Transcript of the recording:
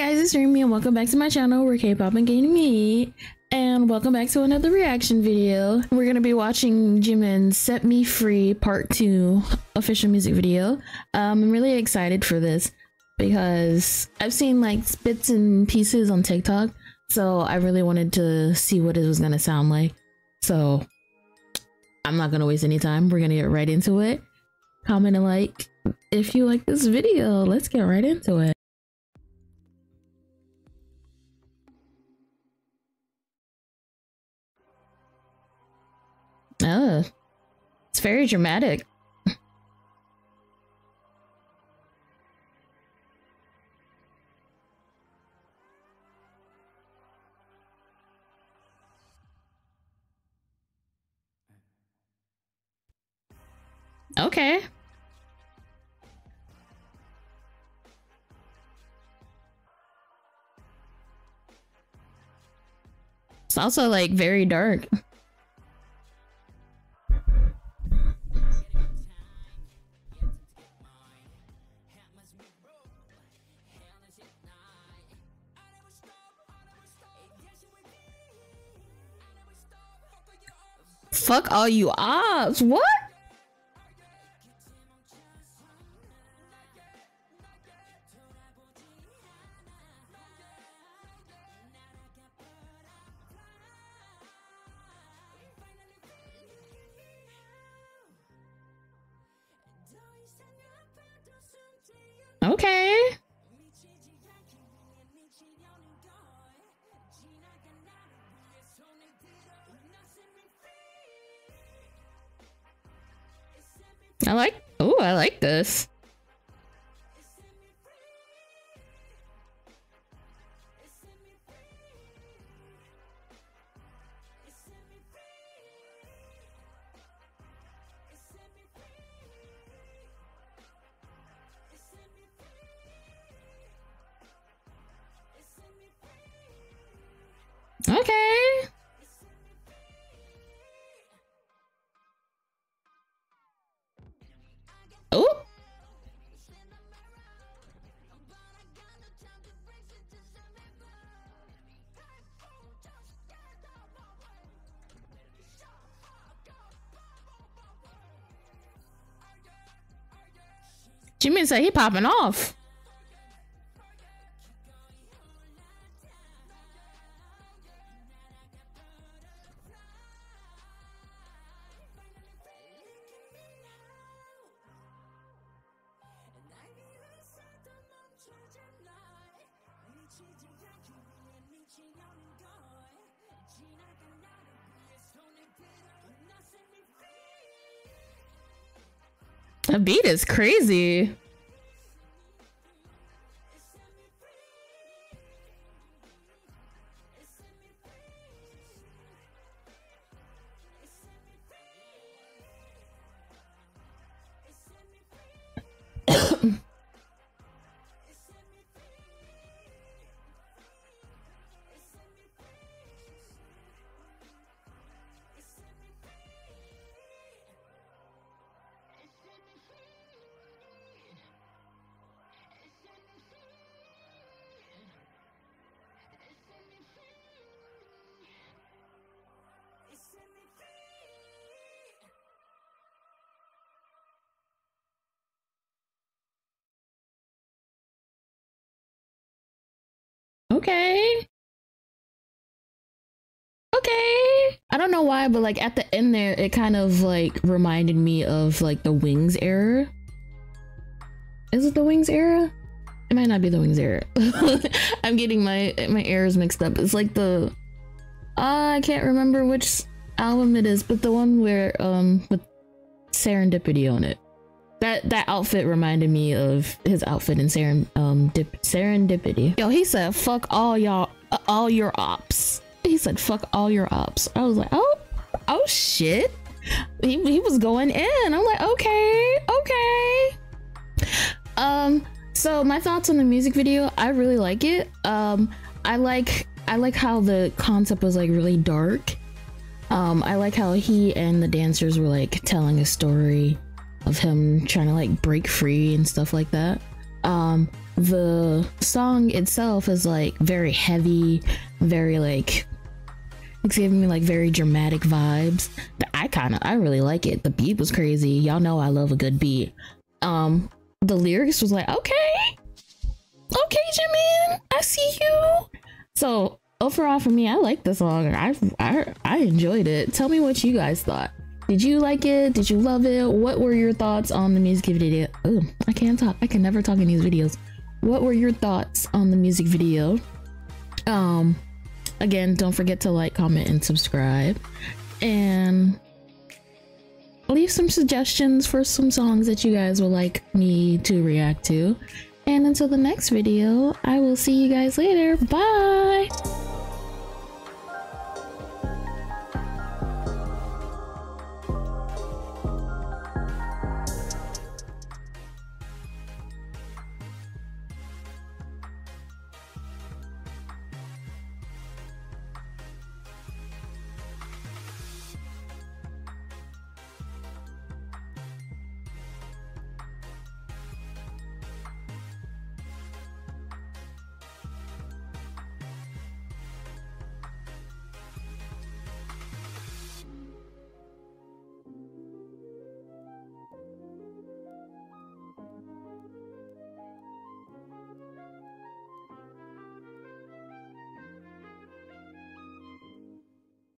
guys, it's Reemie and welcome back to my channel where K-pop and gaming meet. And welcome back to another reaction video. We're gonna be watching Jimin's Set Me Free Part 2 official music video. Um, I'm really excited for this because I've seen like bits and pieces on TikTok, so I really wanted to see what it was gonna sound like. So I'm not gonna waste any time. We're gonna get right into it. Comment and like if you like this video. Let's get right into it. Oh, it's very dramatic. Okay. It's also like very dark. Fuck all you ops. What? I like, oh, I like this. Jimin said he popping off. The beat is crazy. I don't know why, but like at the end there, it kind of like reminded me of like the Wings era. Is it the Wings era? It might not be the Wings era. I'm getting my my eras mixed up. It's like the uh, I can't remember which album it is, but the one where um with serendipity on it. That that outfit reminded me of his outfit in Seren um dip, Serendipity. Yo, he said fuck all y'all all your ops. Said fuck all your ops. I was like, oh oh shit. He he was going in. I'm like, okay, okay. Um so my thoughts on the music video, I really like it. Um I like I like how the concept was like really dark. Um I like how he and the dancers were like telling a story of him trying to like break free and stuff like that. Um, the song itself is like very heavy, very like it's giving me like very dramatic vibes. I kind of I really like it. The beat was crazy. Y'all know I love a good beat. Um, the lyrics was like, okay, okay, Jimin, I see you. So overall, for me, I like the song. I I I enjoyed it. Tell me what you guys thought. Did you like it? Did you love it? What were your thoughts on the music video? Oh, I can't talk. I can never talk in these videos. What were your thoughts on the music video? Um, again, don't forget to like, comment, and subscribe. And leave some suggestions for some songs that you guys would like me to react to. And until the next video, I will see you guys later. Bye!